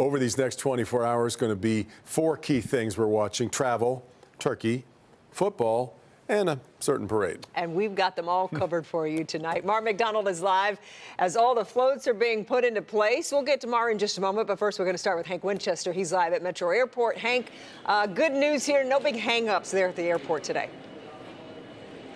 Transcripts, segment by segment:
Over these next 24 hours, going to be four key things we're watching travel, turkey, football, and a certain parade. And we've got them all covered for you tonight. Mara MacDonald is live as all the floats are being put into place. We'll get to Mara in just a moment, but first we're going to start with Hank Winchester. He's live at Metro Airport. Hank, uh, good news here. No big hang-ups there at the airport today.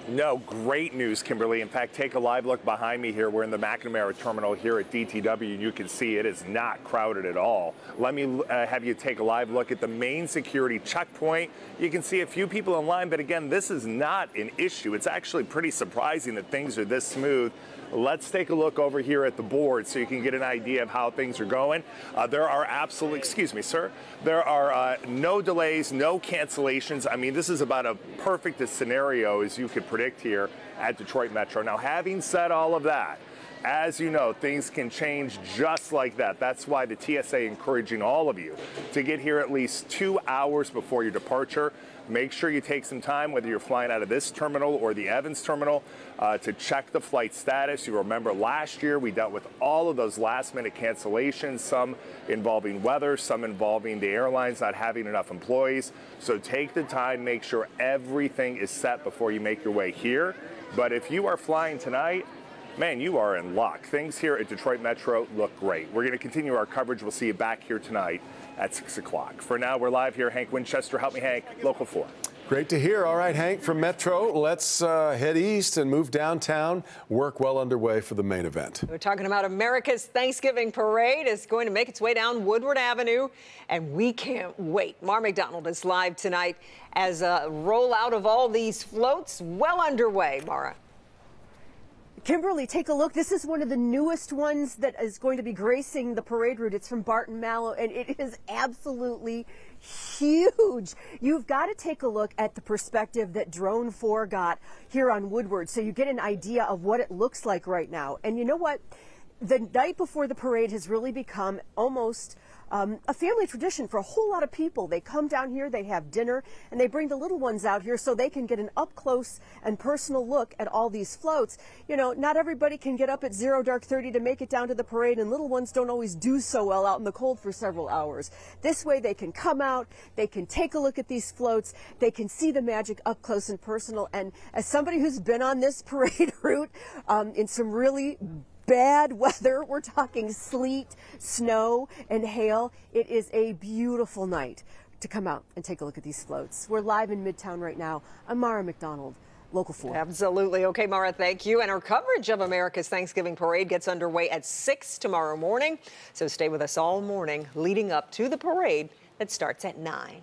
No, great news, Kimberly. In fact, take a live look behind me here. We're in the McNamara terminal here at DTW, and you can see it is not crowded at all. Let me uh, have you take a live look at the main security checkpoint. You can see a few people in line, but again, this is not an issue. It's actually pretty surprising that things are this smooth. Let's take a look over here at the board so you can get an idea of how things are going. Uh, there are absolutely, excuse me, sir, there are uh, no delays, no cancellations. I mean, this is about a perfect a scenario as you could predict here at Detroit Metro. Now, having said all of that, as you know, things can change just like that. That's why the TSA encouraging all of you to get here at least two hours before your departure. Make sure you take some time, whether you're flying out of this terminal or the Evans terminal, uh, to check the flight status. You remember last year we dealt with all of those last minute cancellations, some involving weather, some involving the airlines not having enough employees. So take the time, make sure everything is set before you make your way here. But if you are flying tonight, man, you are in luck. Things here at Detroit Metro look great. We're going to continue our coverage. We'll see you back here tonight at 6 o'clock. For now, we're live here. Hank Winchester, help me, Hank, Local 4. Great to hear. All right, Hank from Metro, let's uh, head east and move downtown. Work well underway for the main event. We're talking about America's Thanksgiving Parade. It's going to make its way down Woodward Avenue, and we can't wait. Mara MacDonald is live tonight as a rollout of all these floats well underway. Mara. Kimberly, take a look. This is one of the newest ones that is going to be gracing the parade route. It's from Barton Malow, and it is absolutely huge. You've got to take a look at the perspective that Drone 4 got here on Woodward so you get an idea of what it looks like right now. And you know what? The night before the parade has really become almost um, a family tradition for a whole lot of people. They come down here, they have dinner, and they bring the little ones out here so they can get an up close and personal look at all these floats. You know, not everybody can get up at zero dark 30 to make it down to the parade, and little ones don't always do so well out in the cold for several hours. This way they can come out, they can take a look at these floats, they can see the magic up close and personal. And as somebody who's been on this parade route um, in some really bad weather. We're talking sleet, snow, and hail. It is a beautiful night to come out and take a look at these floats. We're live in Midtown right now. I'm Mara MacDonald. Local 4. Absolutely. Okay, Mara, thank you. And our coverage of America's Thanksgiving Parade gets underway at 6 tomorrow morning. So stay with us all morning leading up to the parade that starts at 9.